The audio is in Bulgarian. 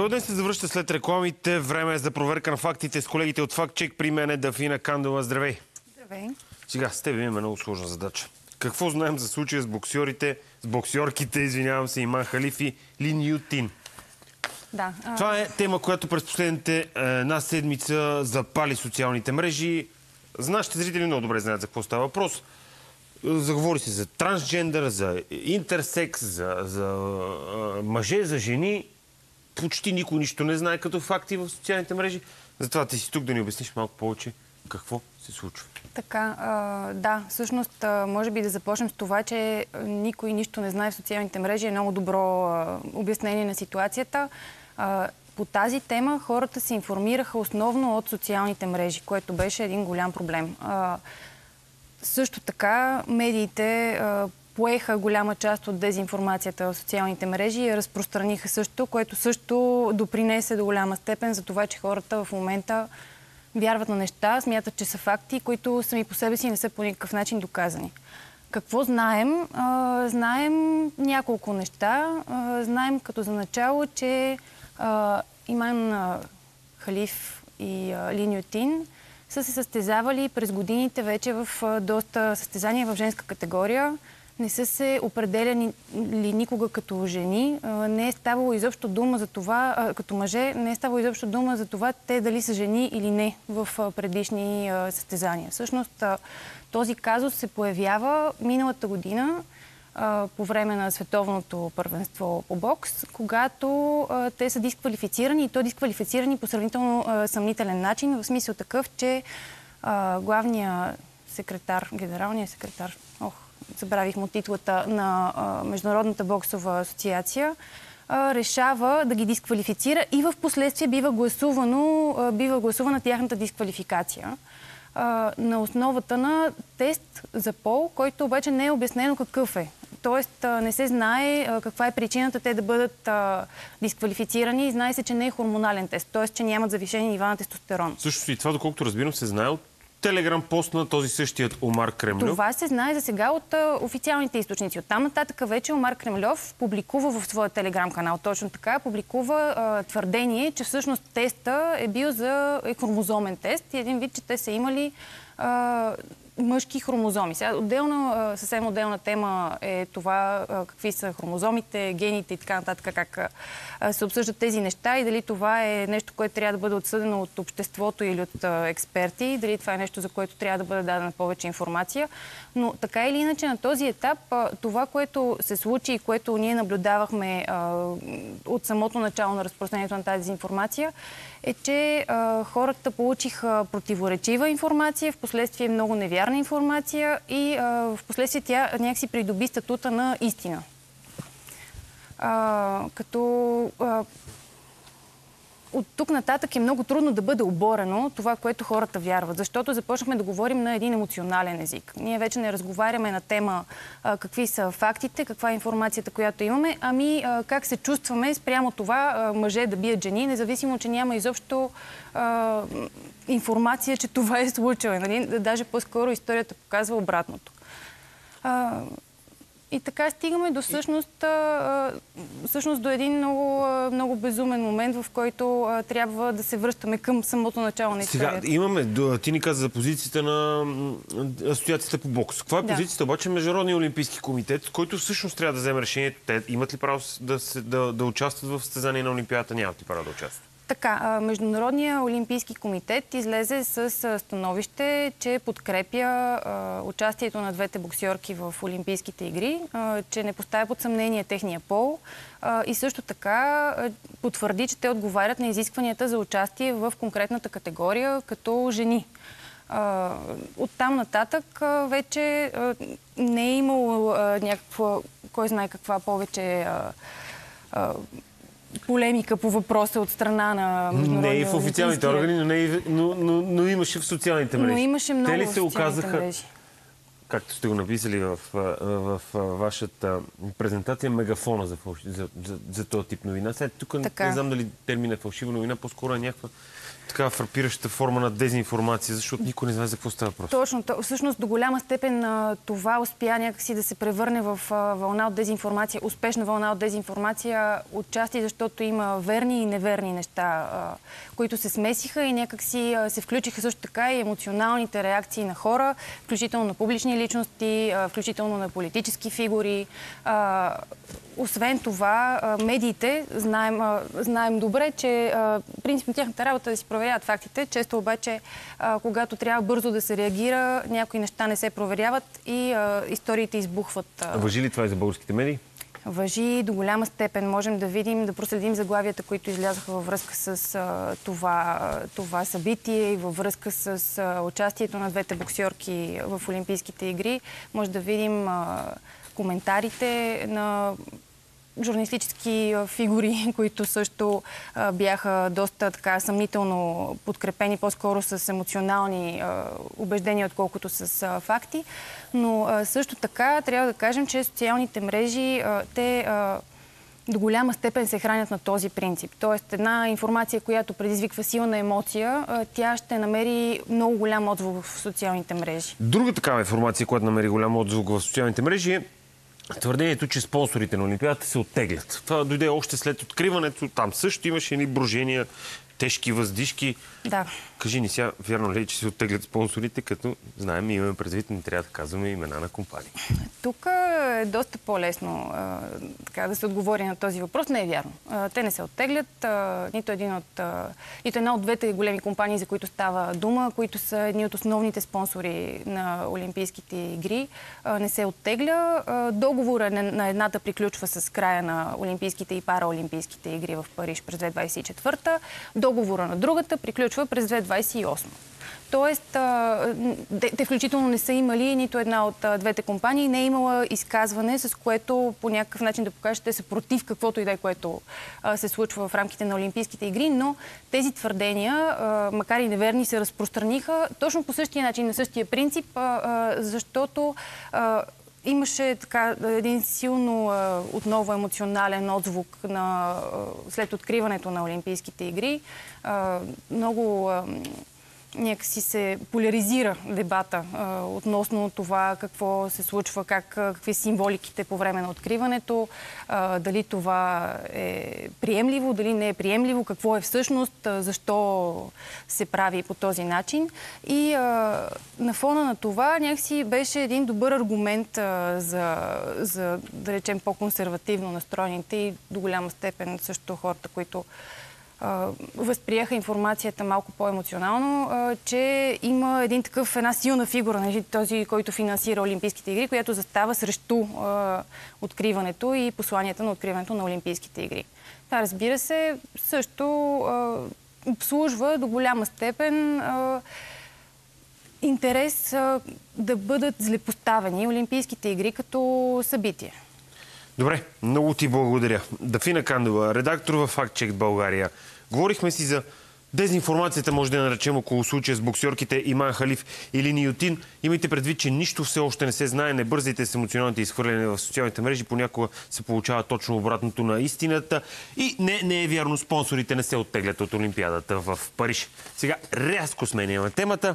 Твой ден се завръща след рекламите. Време е за проверка на фактите с колегите от FactCheck. При мен е Дафина Кандова. Здравей! Здравей! Сега с теб имаме много сложна задача. Какво знаем за случая с боксерите, с боксерките, извинявам се, Иман Халиф и Лин Ютин? Да. а, Това е тема, която през последните е, една седмица запали социалните мрежи. Нашите зрители много добре знаят за какво става въпрос. Заговори се за трансджендър, за интерсекс, за, за а, мъже, за жени. Почти никой нищо не знае като факти в социалните мрежи. Затова ти си тук да ни обясниш малко повече какво се случва. Така, да, всъщност, може би да започнем с това, че никой нищо не знае в социалните мрежи. Е много добро обяснение на ситуацията. По тази тема хората се информираха основно от социалните мрежи, което беше един голям проблем. Също така, медиите поеха голяма част от дезинформацията в социалните мрежи и я разпространиха също, което също допринесе до голяма степен за това, че хората в момента вярват на неща, смятат, че са факти, които сами по себе си не са по никакъв начин доказани. Какво знаем? Знаем няколко неща. Знаем като за начало, че Иман Халиф и Лин са се състезавали през годините вече в доста състезания в женска категория. Не са се определяни ли никога като жени. Не е ставало изобщо дума за това, като мъже, не е ставало изобщо дума за това те дали са жени или не в предишни състезания. Всъщност този казус се появява миналата година по време на световното първенство по бокс, когато те са дисквалифицирани и то дисквалифицирани по сравнително съмнителен начин, в смисъл такъв, че главният секретар, генералният секретар, ох, забравих му титлата на Международната боксова асоциация, решава да ги дисквалифицира и в последствие бива, бива гласувана тяхната дисквалификация на основата на тест за пол, който обаче не е обяснено какъв е. Тоест не се знае каква е причината те да бъдат дисквалифицирани и знае се, че не е хормонален тест, т.е. че нямат завишени нива на тестостерон. Също и това, доколкото разбирам, се знае от телеграм пост на този същият Омар Кремлев. Това се знае за сега от официалните източници. От там нататък вече Омар Кремлев публикува в своя телеграм-канал точно така, публикува а, твърдение, че всъщност теста е бил за е хромозомен тест и един вид, че те са имали а, мъжки хромозоми. Сега отделна, съвсем отделна тема е това какви са хромозомите, гените и така нататък, как се обсъждат тези неща и дали това е нещо, което трябва да бъде отсъдено от обществото или от експерти, дали това е нещо, за което трябва да бъде дадена повече информация. Но така или иначе на този етап това, което се случи и което ние наблюдавахме от самото начало на разпространението на тази информация, е, че хората получиха противоречива информация, в последствие много невярна информация и в последствие тя някакси придоби статута на истина. А, като а, от тук нататък е много трудно да бъде оборено това, което хората вярват, защото започнахме да говорим на един емоционален език. Ние вече не разговаряме на тема а, какви са фактите, каква е информацията, която имаме, ами а, как се чувстваме спрямо това а, мъже да бият жени, независимо, че няма изобщо а, информация, че това е случило. Нали? Даже по-скоро историята показва обратното. А, и така стигаме до всъщност, всъщност до един много, много безумен момент, в който трябва да се връщаме към самото начало на историята. Сега имаме, ти ни каза за позицията на Асоциацията по бокс. Каква е да. позицията обаче на Международния олимпийски комитет, който всъщност трябва да вземе решението? Те имат ли право да, да, да участват в състезание на Олимпиадата? Нямат ли право да участват? Така, Международния олимпийски комитет излезе с становище, че подкрепя участието на двете боксерки в Олимпийските игри, че не поставя под съмнение техния пол и също така потвърди, че те отговарят на изискванията за участие в конкретната категория като жени. От там нататък вече не е имало някаква, кой знае каква повече полемика по въпроса от страна на Не и в официалните органи, но, не но, но, но имаше в социалните мрежи. Но имаше много Те ли се оказаха, мрежи? както сте го написали в, в, в, в вашата презентация, мегафона за, за, за, за този тип новина. Сега тук така. не знам дали термин е фалшива новина, по-скоро е някаква така фрапираща форма на дезинформация, защото никой не знае за какво става просто. Точно. Всъщност до голяма степен това успя някакси да се превърне в вълна от дезинформация, успешна вълна от дезинформация, отчасти защото има верни и неверни неща, които се смесиха и някакси се включиха също така и емоционалните реакции на хора, включително на публични личности, включително на политически фигури. Освен това, медиите, знаем, знаем добре, че принципно тяхната работа е да си проверяват фактите. Често обаче, когато трябва бързо да се реагира, някои неща не се проверяват и историите избухват. Въжи ли това и за българските медии? Въжи до голяма степен. Можем да видим, да проследим заглавията, които излязаха във връзка с а, това, това събитие и във връзка с а, участието на двете боксерки в Олимпийските игри. Може да видим коментарите на журналистически фигури, които също бяха доста така съмнително подкрепени, по-скоро с емоционални убеждения, отколкото с факти. Но също така трябва да кажем, че социалните мрежи, те до голяма степен се хранят на този принцип. Тоест една информация, която предизвиква силна емоция, тя ще намери много голям отзвук в социалните мрежи. Друга такава информация, която намери голям отзвук в социалните мрежи е твърдението, че спонсорите на Олимпиадата се оттеглят. Това дойде още след откриването. Там също имаше едни брожения, тежки въздишки. Да. Кажи ни сега, вярно ли, е, че се оттеглят спонсорите, като знаем и имаме предвид, не трябва да казваме имена на компании. Тук е доста по-лесно да се отговори на този въпрос. Не е вярно. те не се оттеглят. нито, един от, нито една от двете големи компании, за които става дума, които са едни от основните спонсори на Олимпийските игри, не се оттегля. договора на едната приключва с края на Олимпийските и параолимпийските игри в Париж през 2024. Договора на другата приключва през 2028. Тоест, те включително не са имали нито една от двете компании, не е имала изказване, с което по някакъв начин да покажат, че те са против каквото и да е, което се случва в рамките на Олимпийските игри, но тези твърдения, макар и неверни, се разпространиха точно по същия начин, на същия принцип, защото имаше така един силно отново емоционален отзвук на, след откриването на Олимпийските игри. много някакси се поляризира дебата а, относно това какво се случва, как, какви символиките по време на откриването, а, дали това е приемливо, дали не е приемливо, какво е всъщност, а, защо се прави по този начин. И на фона на това някакси беше един добър аргумент за, за, да речем, по-консервативно настроените и до голяма степен също хората, които възприеха информацията малко по-емоционално, че има един такъв, една силна фигура, нали, този, който финансира Олимпийските игри, която застава срещу откриването и посланията на откриването на Олимпийските игри. Това, разбира се, също обслужва до голяма степен интерес да бъдат злепоставени Олимпийските игри като събитие. Добре, много ти благодаря. Дафина Кандова, редактор в Фактчек България. Говорихме си за дезинформацията, може да я наречем около случая с боксерките Иман Халиф или Ниотин. Имайте предвид, че нищо все още не се знае. Не бързайте с емоционалните изхвърляния в социалните мрежи. Понякога се получава точно обратното на истината. И не, не е вярно, спонсорите не се оттеглят от Олимпиадата в Париж. Сега рязко сменяме темата.